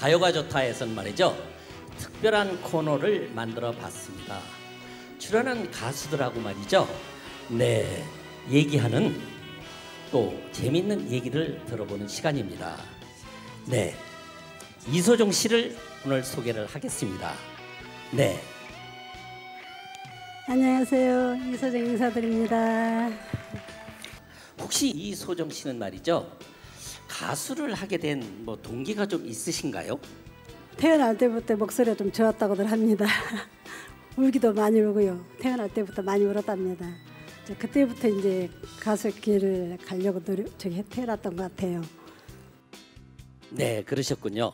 가요가 좋다에서는 말이죠. 특별한 코너를 만들어 봤습니다. 출연한 가수들하고 말이죠. 네, 얘기하는 또 재밌는 얘기를 들어보는 시간입니다. 네, 이소정 씨를 오늘 소개를 하겠습니다. 네, 안녕하세요. 이소정 인사드립니다. 혹시 이소정 씨는 말이죠. 가수를 하게 된 뭐 동기가 좀 있으신가요? 태어날 때부터 목소리가 좀 좋았다고들 합니다. 울기도 많이 울고요. 태어날 때부터 많이 울었답니다. 저 그때부터 이제 가수 길을 가려고 노력 저기 태어났던 것 같아요. 네, 그러셨군요.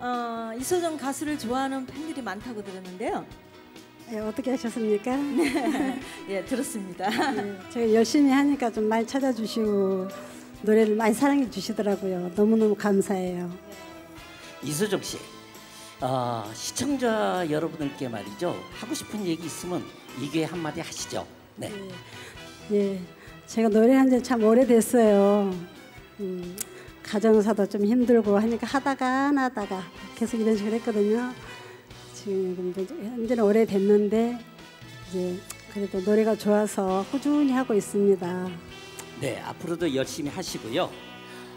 어, 이소정 가수를 좋아하는 팬들이 많다고 들었는데요. 예, 어떻게 하셨습니까? 예, 들었습니다. 예, 제가 열심히 하니까 좀 많이 찾아주시고 노래를 많이 사랑해 주시더라고요. 너무너무 감사해요. 이소정 씨, 아, 시청자 여러분들께 말이죠. 하고 싶은 얘기 있으면 이게 한마디 하시죠. 네. 예, 제가 노래한 지 참 오래됐어요. 음, 가정사도 좀 힘들고 하니까 하다가 안 하다가 계속 이런 식으로 했거든요. 지금 현재는 오래됐는데 이제 그래도 노래가 좋아서 꾸준히 하고 있습니다. 네, 앞으로도 열심히 하시고요.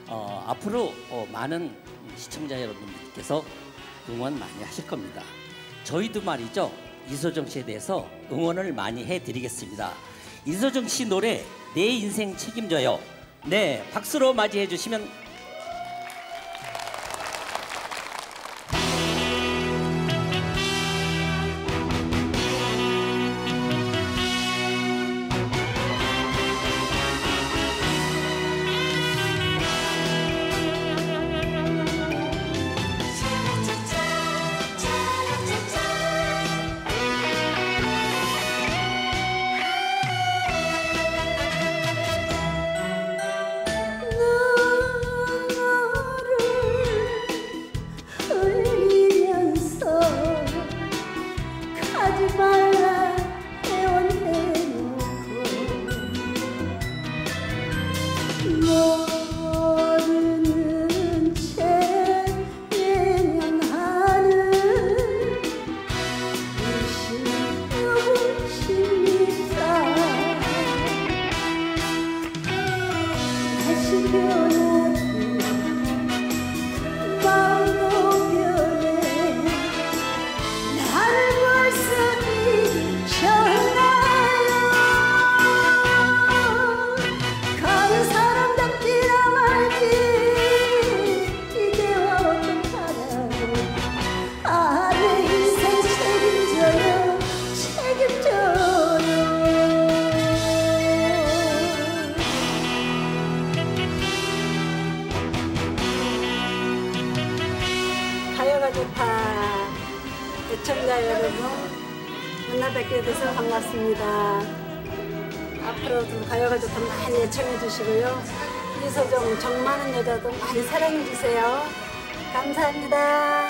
어, 앞으로 어, 많은 시청자 여러분들께서 응원 많이 하실 겁니다. 저희도 말이죠. 이소정 씨에 대해서 응원을 많이 해드리겠습니다. 이소정 씨 노래 내 인생 책임져요. 네, 박수로 맞이해 주시면 다 애청자 여러분, 만나 뵙게 돼서 반갑습니다. 앞으로도 가요가 좋다 많이 애청해 주시고요. 이소정 정 많은 여자도 많이 사랑해 주세요. 감사합니다.